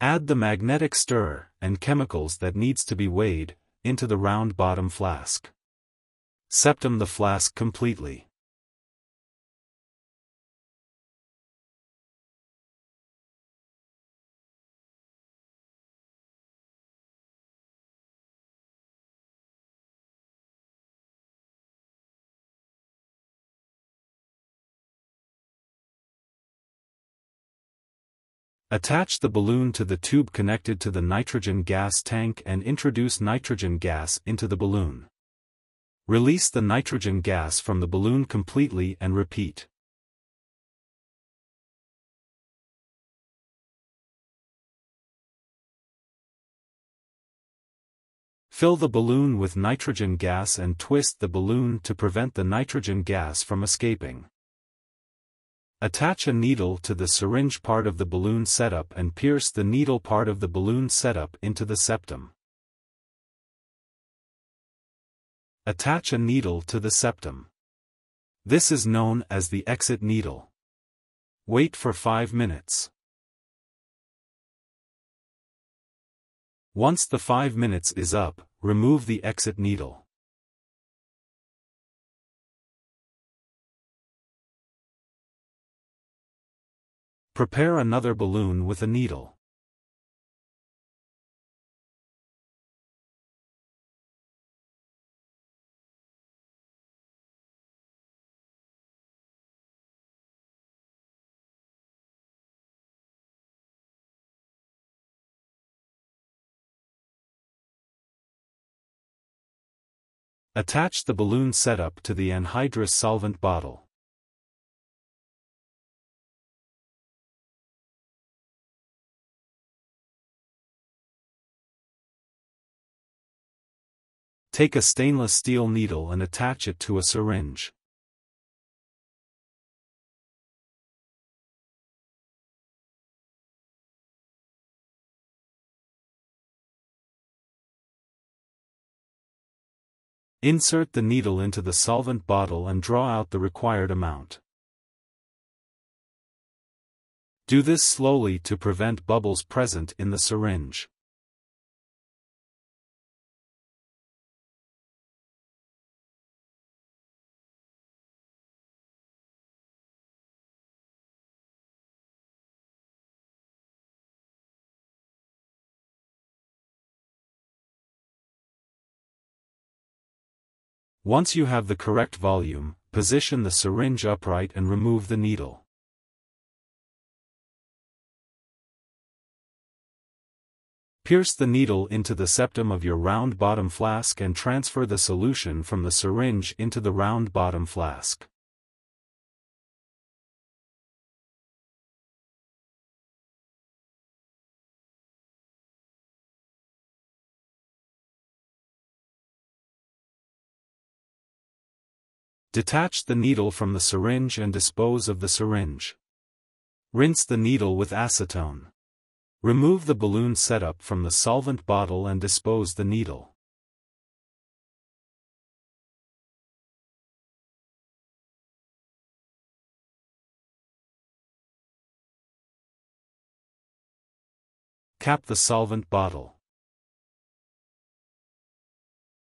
Add the magnetic stirrer and chemicals that needs to be weighed into the round bottom flask. Septum the flask completely. Attach the balloon to the tube connected to the nitrogen gas tank and introduce nitrogen gas into the balloon. Release the nitrogen gas from the balloon completely and repeat. Fill the balloon with nitrogen gas and twist the balloon to prevent the nitrogen gas from escaping. Attach a needle to the syringe part of the balloon setup and pierce the needle part of the balloon setup into the septum. Attach a needle to the septum. This is known as the exit needle. Wait for 5 minutes. Once the 5 minutes is up, remove the exit needle. Prepare another balloon with a needle. Attach the balloon setup to the anhydrous solvent bottle. Take a stainless steel needle and attach it to a syringe. Insert the needle into the solvent bottle and draw out the required amount. Do this slowly to prevent bubbles present in the syringe. Once you have the correct volume, position the syringe upright and remove the needle. Pierce the needle into the septum of your round bottom flask and transfer the solution from the syringe into the round bottom flask. Detach the needle from the syringe and dispose of the syringe. Rinse the needle with acetone. Remove the balloon setup from the solvent bottle and dispose the needle. Cap the solvent bottle.